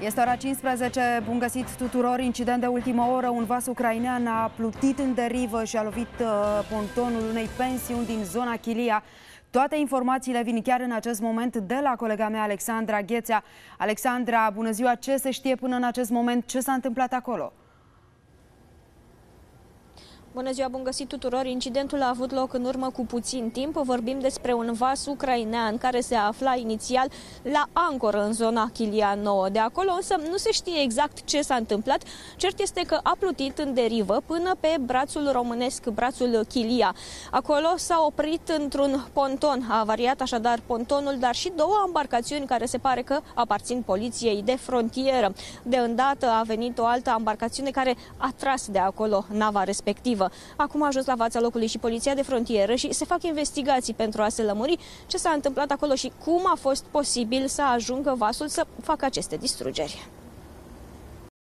Este ora 15, bun găsit tuturor. Incident de ultimă oră, un vas ucrainean a plutit în derivă și a lovit uh, pontonul unei pensiuni din zona Chilia. Toate informațiile vin chiar în acest moment de la colega mea Alexandra Ghețea. Alexandra, bună ziua! Ce se știe până în acest moment? Ce s-a întâmplat acolo? Bună ziua, bun găsit tuturor! Incidentul a avut loc în urmă cu puțin timp. Vorbim despre un vas ucrainean care se afla inițial la ancoră în zona Chilia 9. De acolo însă nu se știe exact ce s-a întâmplat. Cert este că a plutit în derivă până pe brațul românesc, brațul Chilia. Acolo s-a oprit într-un ponton. A avariat așadar pontonul, dar și două embarcațiuni care se pare că aparțin poliției de frontieră. De îndată a venit o altă embarcațiune care a tras de acolo nava respectivă. Acum a ajuns la fața locului și poliția de frontieră și se fac investigații pentru a se lămuri ce s-a întâmplat acolo și cum a fost posibil să ajungă vasul să facă aceste distrugeri.